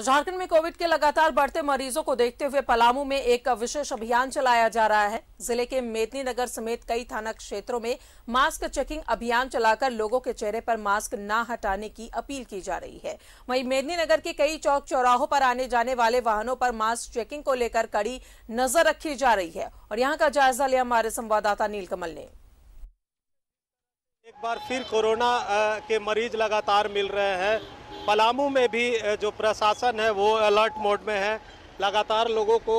तो झारखंड में कोविड के लगातार बढ़ते मरीजों को देखते हुए पलामू में एक विशेष अभियान चलाया जा रहा है। ज़िले के मेदनी नगर समेत कई थाना क्षेत्रों में मास्क चेकिंग अभियान चलाकर लोगों के चेहरे पर मास्क न हटाने की अपील की जा रही है। वहीं मेदनी नगर के कई चौक चौराहों पर आने जाने वाले वाहनों पर मास्क चेकिंग को लेकर कड़ी नज़र रखी जा रही है। और यहाँ का जायजा लिया हमारे संवाददाता नीलकमल ने। एक बार फिर कोरोना के मरीज़ लगातार मिल रहे हैं। पलामू में भी जो प्रशासन है, वो अलर्ट मोड में है। लगातार लोगों को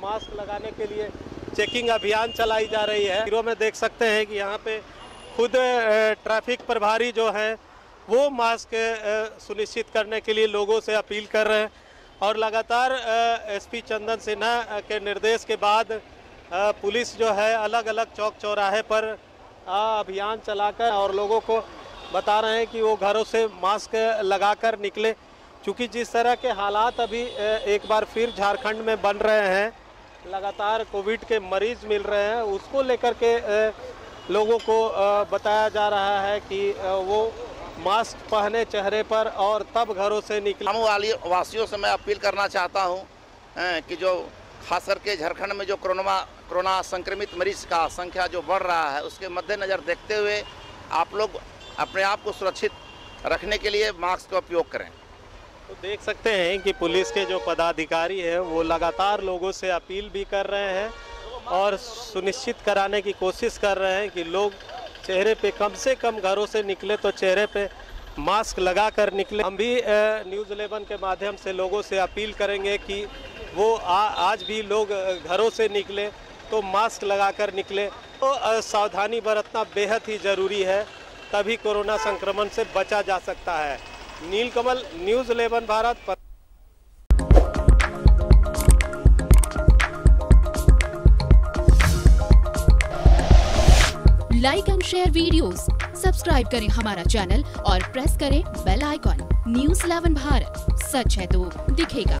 मास्क लगाने के लिए चेकिंग अभियान चलाई जा रही है। हीरो में देख सकते हैं कि यहाँ पे खुद ट्रैफ़िक प्रभारी जो हैं, वो मास्क सुनिश्चित करने के लिए लोगों से अपील कर रहे हैं। और लगातार एसपी चंदन सिन्हा के निर्देश के बाद पुलिस जो है अलग अलग चौक चौराहे पर अभियान चलाकर और लोगों को बता रहे हैं कि वो घरों से मास्क लगाकर निकले। क्योंकि जिस तरह के हालात अभी एक बार फिर झारखंड में बन रहे हैं, लगातार कोविड के मरीज़ मिल रहे हैं, उसको लेकर के लोगों को बताया जा रहा है कि वो मास्क पहने चेहरे पर और तब घरों से निकले। हम वाली, वासियों से मैं अपील करना चाहता हूँ कि जो खास करके झारखंड में जो कोरोना कोरोना संक्रमित मरीज़ का संख्या जो बढ़ रहा है, उसके मद्देनज़र देखते हुए आप लोग अपने आप को सुरक्षित रखने के लिए मास्क का उपयोग करें। तो देख सकते हैं कि पुलिस के जो पदाधिकारी हैं वो लगातार लोगों से अपील भी कर रहे हैं और सुनिश्चित कराने की कोशिश कर रहे हैं कि लोग चेहरे पे कम से कम घरों से निकले तो चेहरे पे मास्क लगा कर निकले। हम भी न्यूज़ इलेवन के माध्यम से लोगों से अपील करेंगे कि वो आ, आज भी लोग घरों से निकले तो मास्क लगाकर निकले। तो सावधानी बरतना बेहद ही ज़रूरी है। तभी कोरोना संक्रमण से बचा जा सकता है। नीलकमल न्यूज़ इलेवन भारत पर like and share videos, subscribe करें हमारा चैनल और प्रेस करें bell icon news eleven Bharat. सच है तो दिखेगा।